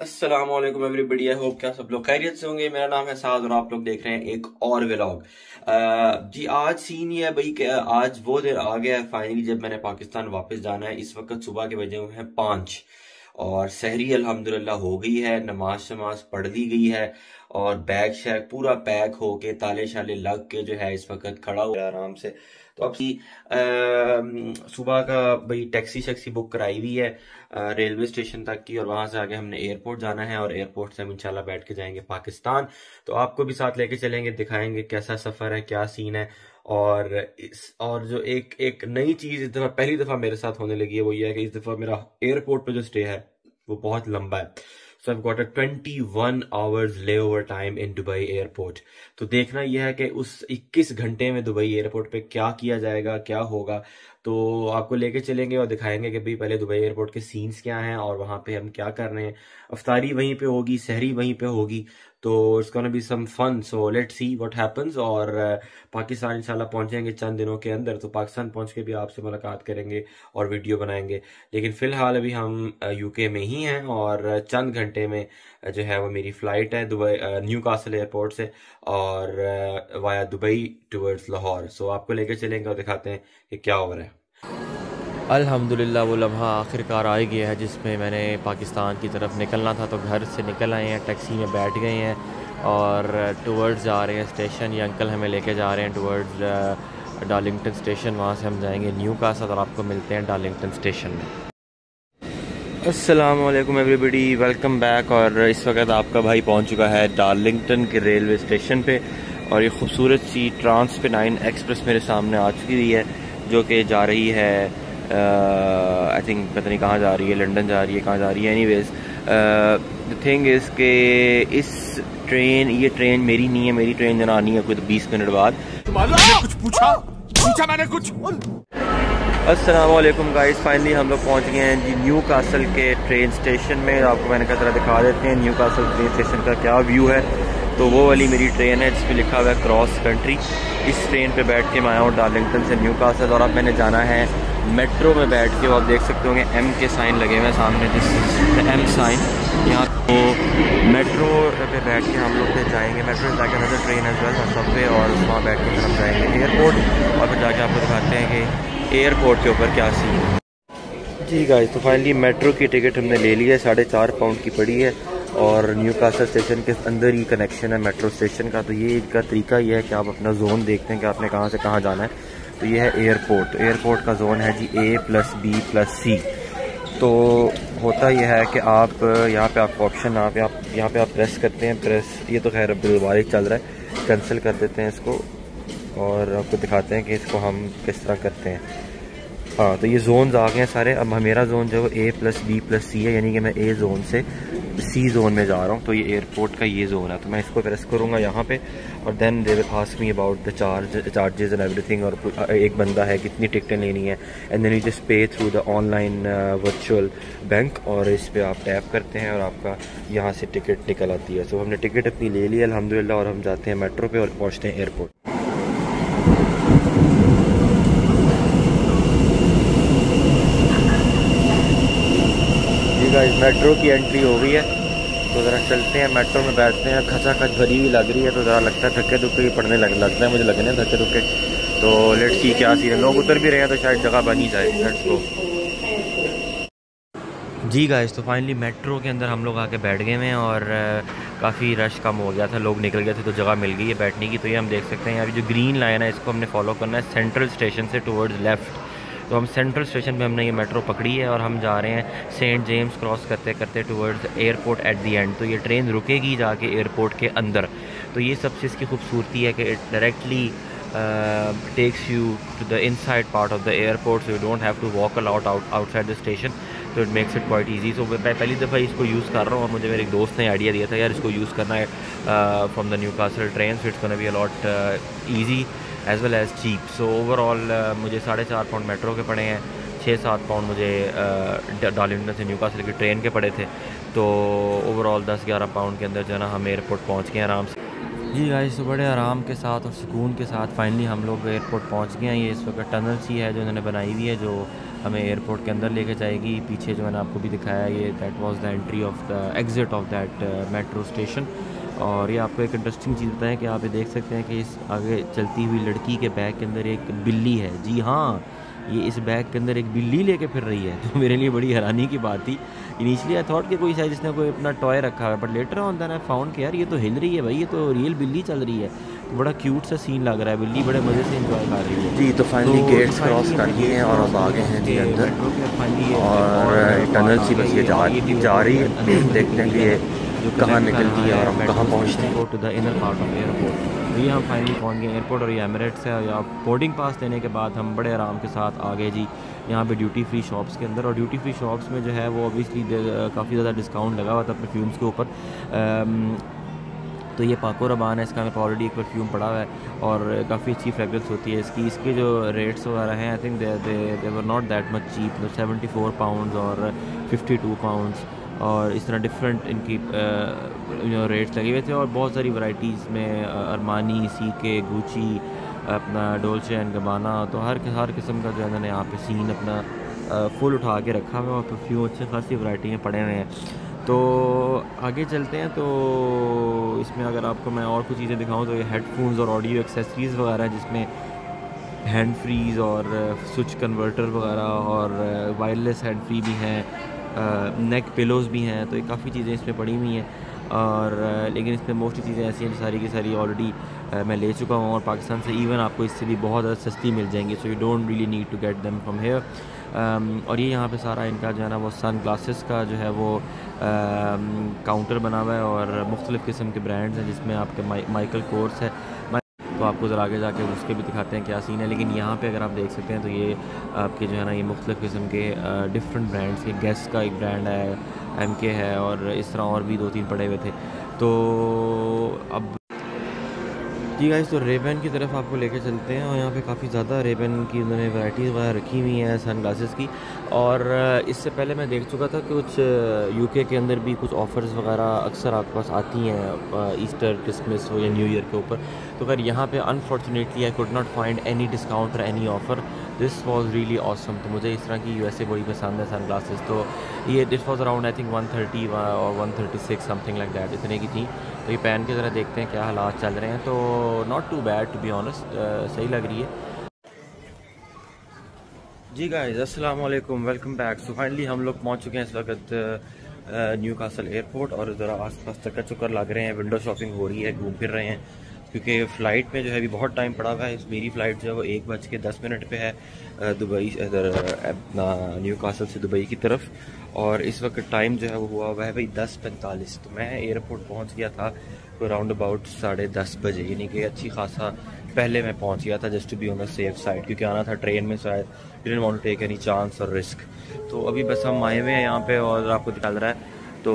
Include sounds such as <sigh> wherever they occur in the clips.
वालेकुम everybody I hope क्या सब लोग खैरियत से होंगे। मेरा नाम है साद और आप लोग देख रहे हैं एक और व्लॉग जी, आज सीन ये है भाई कि आज वो देर आ गया है फाइनली जब मैंने पाकिस्तान वापस जाना है। इस वक्त सुबह के बजे हुए हैं पाँच। और सहरी अल्हम्दुलिल्लाह हो गई है, नमाज़ शमाज पढ़ ली गई है और बैग शैग पूरा पैक होके ताले शाले लग के जो है इस वक्त खड़ा हुआ आराम से। तो अब सुबह का भाई टैक्सी शैक्सी बुक कराई हुई है रेलवे स्टेशन तक की और वहाँ से आगे हमने एयरपोर्ट जाना है और एयरपोर्ट से हम इंशाल्लाह बैठ के जाएँगे पाकिस्तान। तो आपको भी साथ लेके चलेंगे, दिखाएँगे कैसा सफ़र है, क्या सीन है और इस, और जो एक एक नई चीज़ इस दफ़ा, पहली दफ़ा मेरे साथ होने लगी है, वो ये है कि इस दफ़ा मेरा एयरपोर्ट पे जो स्टे है, वो बहुत लंबा है। So I've got a 21 hours layover time in Dubai airport तो देखना यह है कि उस 21 घंटे में दुबई एयरपोर्ट पे क्या किया जाएगा, क्या होगा। तो आपको लेके चलेंगे और दिखाएँगे कि भाई पहले दुबई एयरपोर्ट के सीन्स क्या हैं और वहाँ पे हम क्या कर रहे हैं। अफ्तारी वहीं पे होगी सहरी वहीं पे होगी। तो it's gonna be some fun so let's see what happens और पाकिस्तान इंशाल्लाह पहुँचेंगे चंद दिनों के अंदर तो पाकिस्तान पहुँच के भी आपसे मुलाकात करेंगे और वीडियो बनाएँगे। लेकिन फ़िलहाल अभी हम यूके में ही हैं और चंद घंटे में जो है वो मेरी फ़्लाइट है दुबई न्यू कासल एयरपोर्ट से और via Dubai towards Lahore. So आपको लेकर चलेंगे और दिखाते हैं कि क्या हो रहा है। अल्हम्दुलिल्लाह, वो लम्हा आखिरकार आ गया है, जिसमें मैंने पाकिस्तान की तरफ़ निकलना था तो घर से निकल आए हैं, टैक्सी में बैठ गए हैं और टूवर्ड्स जा रहे हैं स्टेशन ये अंकल हमें लेके जा रहे हैं टूवर्ड्स डार्लिंगटन स्टेशन वहाँ से हम जाएँगे न्यू कासा और आपको मिलते हैं डार्लिंगटन स्टेशन में। असलम एवरीबडी, वेलकम बैक और इस वक्त आपका भाई पहुँच चुका है डार्लिंगटन के रेलवे स्टेशन पे और ये खूबसूरत सी ट्रांस पे नाइन एक्सप्रेस मेरे सामने आ चुकी हुई है, जो कि जा रही है आई uh, थिंक पता नहीं कहाँ जा रही है लंदन जा रही है कहाँ जा रही है anyways the thing is के इस ट्रेन ये ट्रेन मेरी नहीं है मेरी ट्रेन जना आनी है कोई बीस मिनट बाद। कुछ पूछा? पूछा मैंने कुछ। असलम गाइस फाइनली हम लोग पहुँच गए हैं जी न्यू कासल के ट्रेन स्टेशन में। आपको मैंने कहा तरह दिखा देते हैं न्यू कासल ट्रेन स्टेशन का क्या व्यू है? तो वो वाली मेरी ट्रेन है जिसमें लिखा हुआ है क्रॉस कंट्री इस ट्रेन पे बैठ के मैं आया हूँ डार्लिंगटन से न्यू कासल और अब मैंने जाना है मेट्रो में बैठ के आप देख सकते होंगे एम के साइन लगे हुए हैं सामने जिस एम साइन यहाँ तो मेट्रो पे बैठ के हम लोग फिर जाएँगे। मेट्रो जाके नज़र ट्रेन है जो पे और वहाँ बैठ के फिर हम जाएँगे एयरपोर्ट और फिर जाके आपको दिखाते हैं कि एयरपोर्ट के ऊपर क्या सीन है। जी गाइस तो फाइनली मेट्रो की टिकट हमने ले ली है, साढ़े चार पाउंड की पड़ी है और न्यू कासल स्टेशन के अंदर ही कनेक्शन है मेट्रो स्टेशन का। तो ये इनका तरीका ये है कि आप अपना जोन देखते हैं कि आपने कहाँ से कहाँ जाना है। तो ये है एयरपोर्ट। एयरपोर्ट का जोन है जी A plus B plus C तो होता यह है कि आप, यहाँ पे आपको ऑप्शन आप यहाँ पे आप प्रेस करते हैं प्रेस ये तो खैर दोबारा चल रहा है। कैंसिल कर देते हैं इसको और आपको दिखाते हैं कि इसको हम किस तरह करते हैं। हाँ तो ये जोन आ गए हैं सारे। अब मेरा जोन जो है A plus B plus C है, यानी कि मैं ए जोन से सी जोन में जा रहा हूँ। तो ये एयरपोर्ट का ये जोन है। तो मैं इसको प्रेस करूँगा यहाँ पे और then they will ask me about the charge charges and everything और एक बंदा है, कितनी टिकटें लेनी है। And then you just pay through the online virtual bank और इस पर आप टैप करते हैं और आपका यहाँ से टिकट निकल आती है। तो हमने टिकट अपनी ले ली अलहमदिल्ला और हम जाते हैं मेट्रो पर और पहुँचते हैं एयरपोर्ट गाइस मेट्रो की एंट्री हो गई है। तो ज़रा चलते हैं, मेट्रो में बैठते हैं। खचा खच भरी हुई लग रही है तो ज़रा लगता है थके दुखे पड़ने लग, लगता है मुझे लगने हैं थके दुखे तो लेट्स सी क्या सीन है। लोग उतर भी रहे हैं तो शायद जगह बनी जाए लेट्स को जी गाइस तो फाइनली मेट्रो के अंदर हम लोग आके बैठ गए हैं और काफ़ी रश कम हो गया था। लोग निकल गए थे तो जगह मिल गई है बैठने की। तो ये हम देख सकते हैं अभी जो ग्रीन लाइन है, इसको हमने फॉलो करना है। सेंट्रल स्टेशन से टूवर्ड्स लेफ़्ट तो हम सेंट्रल स्टेशन पे हमने ये मेट्रो पकड़ी है और हम जा रहे हैं सेंट जेम्स क्रॉस करते करते towards airport at the end तो ये ट्रेन रुकेगी जाके एयरपोर्ट के अंदर. तो ये सबसे इसकी खूबसूरती है कि it directly takes you to the inside part of the airport you don't have to walk a lot outside the station तो it makes it quite easy so मैं पहली दफ़ा इसको यूज़ कर रहा हूँ और मुझे मेरे एक दोस्त ने आइडिया दिया था, यार, इसको यूज़ करना है from the Newcastle train so it's be a lot easy as well as cheap so overall मुझे साढ़े चार पाउंड मेट्रो के पड़े हैं। छः सात पाउंड मुझे डार्लिंगटन से न्यू कासल की ट्रेन के पड़े थे। तो ओवरऑल दस ग्यारह पाउंड के अंदर जो है ना, हम एयरपोर्ट पहुँच गए आराम से। जी गाइस तो बड़े आराम के साथ और सुकून के साथ फाइनली हम लोग एयरपोर्ट पहुँच गए हैं। ये इस वक्त टनल सी है जो इन्होंने बनाई हुई है, जो हमें एयरपोर्ट के अंदर लेके जाएगी। पीछे जो मैंने आपको भी दिखाया, ये that was the entry of the exit of that metro station और ये आपको एक इंटरेस्टिंग चीज़ बताएँ कि आप ये देख सकते हैं कि इस आगे चलती हुई लड़की के बैग के अंदर एक बिल्ली है। जी हाँ ये इस बैग के अंदर एक बिल्ली लेके फिर रही है <laughs> जो मेरे लिए बड़ी हैरानी की बात थी। इनिशियली आई थॉट कि कोई शायद जिसने कोई अपना टॉय रखा है but later on then I found कि यार ये तो हिल रही है भाई ये तो रियल बिल्ली चल रही है। तो बड़ा क्यूट सा सीन लग रहा है बिल्ली बड़े मज़े से इंजॉय कर रही है। जी तो फाइनली गेट्स क्रॉस कर लिए हैं और अब आ गए हैं जी अंदर। और टनल सी बस ये जा रही है देखते हैं कि कहाँ निकलती है और हम कहाँ पहुँचते हैं। To the inner part of airport ये हम फाइनली पहुँच गए एयरपोर्ट और ये एमरेट्स है या बोर्डिंग पास देने के बाद हम बड़े आराम के साथ आ गए जी। यहाँ पे ड्यूटी फ्री शॉप्स के अंदर और ड्यूटी फ्री शॉप्स में जो है वो ऑब्वियसली काफ़ी ज़्यादा डिस्काउंट लगा हुआ था परफ्यूम्स के ऊपर। तो ये पाको रबान है इसका मेरे ऑलरेडी एक परफ्यूम पड़ा हुआ है और काफ़ी अच्छी फ्रेगरेंस होती है इसकी। इसके जो रेट्स वगैरह हैं I think they they were not that much cheap seventy four pound और फिफ्टी टू पाउंड्स और इस तरह डिफरेंट इनकी नो रेट्स लगे हुए थे और बहुत सारी वैरायटीज़ में अरमानी सी के गुची अपना डोलचे एंड गबाना तो हर हर किस्म का जो है इन्होंने यहाँ पे सीन अपना फुल उठा के रखा हुआ और परफ्यूम अच्छे खासी वैरायटी में पड़े हुए हैं। तो आगे चलते हैं तो इसमें अगर आपको मैं और कुछ चीज़ें दिखाऊँ तो ये हेडफोन्स और ऑडियो एक्सेसरीज़ वगैरह जिसमें हैंड फ्रीज़ और स्विच कन्वर्टर वगैरह और वायरलेस हैंड फ्री भी हैं। नेक पिलोज़ भी हैं तो ये काफ़ी चीज़ें इसमें पड़ी हुई हैं। और लेकिन इसमें मोस्टली चीज़ें ऐसी हैं सारी की सारी ऑलरेडी मैं ले चुका हूँ और पाकिस्तान से इवन आपको इससे भी बहुत ज़्यादा सस्ती मिल जाएँगी। So you don't really need to get them from here और ये यहाँ पे सारा इनका जो है ना वो सन ग्लासेस का जो है वो काउंटर बना हुआ है और मुख्तलिफ़ किस्म के ब्रांड्स हैं जिसमें आपके माइ, माइकल कोर्स है। तो आपको ज़रा आगे जाके उसके भी दिखाते हैं क्या सीन है। लेकिन यहाँ पे अगर आप देख सकते हैं तो ये आपके जो है ना, ये मुख्तलिफ़ किस्म के डिफरेंट ब्रांड्स के गैस का एक ब्रांड है एम के है, और इस तरह और भी दो तीन पड़े हुए थे। तो अब जी गाइस तो रेबन की तरफ़ आपको लेके चलते हैं और यहाँ पे काफ़ी ज़्यादा रेबन की उन्होंने वैराइटीज़ वगैरह रखी हुई हैं सन ग्लासेस की। और इससे पहले मैं देख चुका था कि कुछ यूके के अंदर भी कुछ ऑफ़र्स वगैरह अक्सर आपके पास आती हैं ईस्टर क्रिसमस हो या न्यू ईयर के ऊपर। तो अगर यहाँ पे unfortunately I could not find any discount और any offer this was really awesome तो मुझे इस तरह की यू बड़ी पसंद है सन ग्लासेस तो ये this was around I think one thirty और one thirty six something like that इतने की थी। तो ये पहन के ज़रा देखते हैं क्या हालात चल रहे हैं। तो not too bad to be honest सही लग रही है। जी गाइस अस्सलाम वालेकुम वेलकम बैक सो फाइनली हम लोग पहुँच चुके हैं इस वक्त न्यू कासल एयरपोर्ट और ज़रा आस पास चक्कर चक्कर लग रहे हैं। विंडो शॉपिंग हो रही है, घूम फिर रहे हैं। क्योंकि फ़्लाइट में जो है अभी बहुत टाइम पड़ा हुआ है। मेरी फ़्लाइट जो है वो एक बज के दस मिनट पे है दुबई, इधर न्यू कासल से दुबई की तरफ़। और इस वक्त टाइम जो है वो हुआ हुआ है भाई दस पैंतालीस। तो मैं एयरपोर्ट पहुँच गया था तो अराउंड अबाउट साढ़े दस बजे, यानी कि अच्छी खासा पहले मैं पहुँच गया था just to be on the safe side क्योंकि आना था ट्रेन में शायद। Didn't want to take any chance और रिस्क तो अभी बस हम आए हुए हैं यहाँ पे और आपको निकल रहा है। तो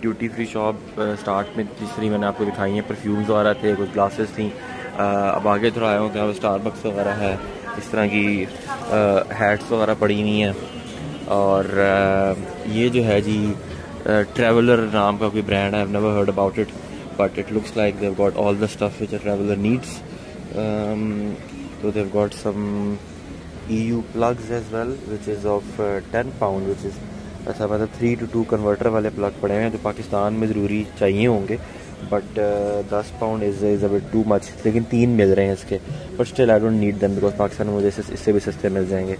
ड्यूटी फ्री शॉप स्टार्ट में तीसरी मैंने आपको दिखाई है परफ्यूम्स वगैरह थे, कुछ ग्लासेस थी। अब आगे थोड़ा आया हूँ, क्या स्टार बक्स वगैरह है। इस तरह की हैट्स वगैरह पड़ी हुई हैं। और ये जो है जी ट्रैवलर नाम का कोई ब्रांड है never heard about it but it looks like they've got all the stuff which a traveller needs तो they've got some EU plugs as well which is of uh, 10 pound which is अच्छा मतलब three two two converter वाले plug पड़े हैं जो पाकिस्तान में ज़रूरी चाहिए होंगे बट दस pound is is a bit too much लेकिन तीन मिल रहे हैं इसके but still I don't need them because Pakistan में मुझे इससे भी सस्ते मिल जाएँगे।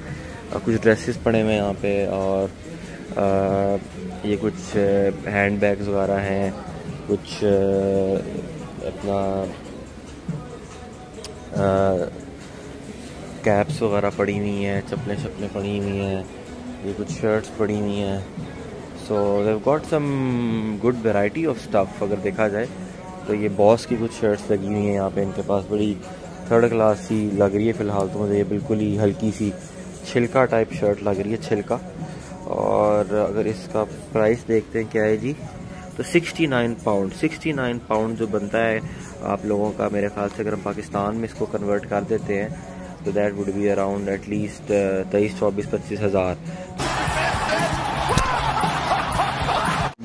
कुछ ड्रेसेस पड़े हुए हैं यहाँ पे और आ, ये कुछ हैंड बैग्स वगैरह हैं कुछ आ, अपना कैप्स वगैरह पड़ी हुई हैं चप्पलें शप्लें पड़ी हुई हैं ये कुछ शर्ट्स पड़ी हुई हैं। So they've got some good variety of stuff अगर देखा जाए तो ये बॉस की कुछ शर्ट्स लगी हुई हैं यहाँ पे इनके पास। बड़ी थर्ड क्लास सी लग रही है फ़िलहाल तो मुझे ये बिल्कुल ही हल्की सी छिलका टाइप शर्ट लग रही है, छिलका। और अगर इसका प्राइस देखते हैं, क्या है जी? तो 69 पाउंड 69 पाउंड जो बनता है, आप लोगों का मेरे ख्याल से अगर हम पाकिस्तान में इसको कन्वर्ट कर देते हैं तो that would be around at least तेईस, चौबीस, पच्चीस हज़ार।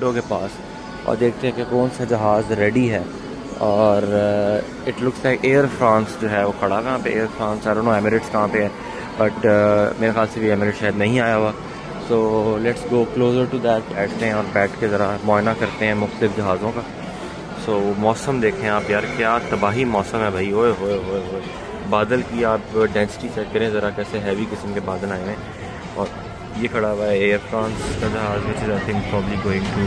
के पास। और देखते हैं कि कौन सा जहाज़ रेडी है। और it looks like Air France जो है, वो खड़ा कहाँ पे? Air France I don't know Emirates कहाँ पे है? बट uh, मेरे ख्याल से भी एमरेट शायद नहीं आया हुआ। So let's go closer to that बैठते हैं और बैठ के ज़रा मुआयना करते हैं मुख्तलिफ़ जहाज़ों का। सो so, मौसम देखें आप यार क्या तबाही मौसम है भाई। ओए होए होए होए बादल की आप डेंसिटी चेक करें ज़रा कैसे हैवी किस्म के बादल आए हैं। और ये खड़ा हुआ है एयर फ्रांस का जहाज़ which is I think probably going to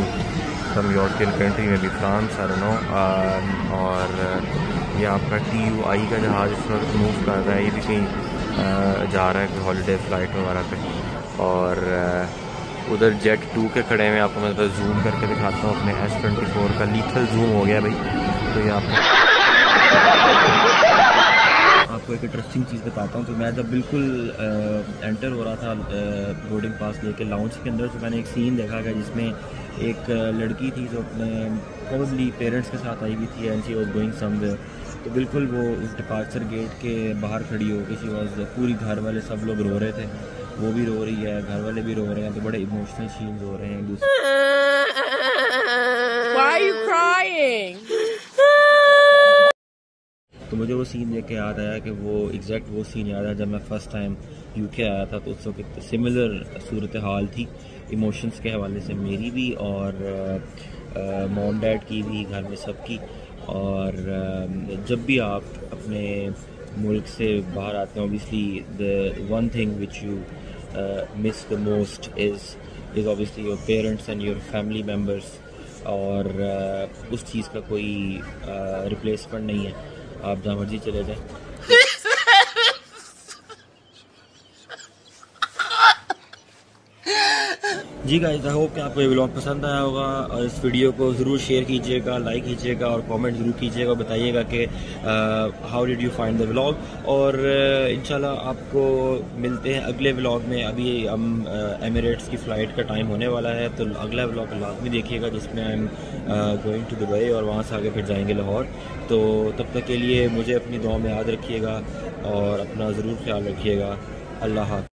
some European country में भी फ्रांस आई नो और ये आपका टी यू आई का जहाज़ इस वक्त मूव कर रहा है। ये भी कहीं जा रहा है हॉलीडे फ़्लाइट वगैरह पे। और उधर जेट टू के खड़े हुए आपको मैं बस जूम करके दिखाता हूँ, अपने एस ट्वेंटी फोर का लीथल जूम हो गया भाई। तो ये आपको आपको एक इंटरेस्टिंग चीज़ बताता हूँ तो मैं जब बिल्कुल एंटर हो रहा था बोर्डिंग पास लेके लाउंज के अंदर तो मैंने एक सीन देखा गया जिसमें एक लड़की थी जो अपने प्रोबली पेरेंट्स के साथ आई हुई थी and she was going somewhere तो बिल्कुल वो उस डिपार्चर गेट के बाहर खड़ी हो गई वॉज़ पूरी घर वाले सब लोग रो रहे थे। वो भी रो रही है घर वाले भी रो रहे हैं तो बड़े इमोशनल सीन्स हो रहे हैं दूसरे? तो मुझे वो सीन देख के याद आया कि वो एग्जैक्ट वो सीन याद आया जब मैं फ़र्स्ट टाइम यूके आया था तो उस वक्त सिमिलर सूरत हाल थी। इमोशंस के हवाले से मेरी भी और मॉम डैड की भी घर में सबकी। और जब भी आप अपने मुल्क से बाहर आते हैं obviously the one thing which you miss the most is is obviously your parents and your family members और uh, उस चीज़ का कोई रिप्लेसमेंट uh, नहीं है। आप जहाँ मर्ज़ी चले जाएँ। जी गाइस आई होप कि आपको ये ब्लॉग पसंद आया होगा और इस वीडियो को ज़रूर शेयर कीजिएगा लाइक कीजिएगा और कमेंट ज़रूर कीजिएगा बताइएगा कि how did you find the blog और uh, इंशाल्लाह आपको मिलते हैं अगले ब्लॉग में। अभी हम एमिरेट्स की फ़्लाइट का टाइम होने वाला है तो अगला व्लॉग लाजमी देखिएगा जिसमें I am going to Dubai और वहाँ से आगे फिर जाएँगे लाहौर। तो तब तक के लिए मुझे अपनी दुआ में याद रखिएगा और अपना ज़रूर ख्याल रखिएगा। अल्लाह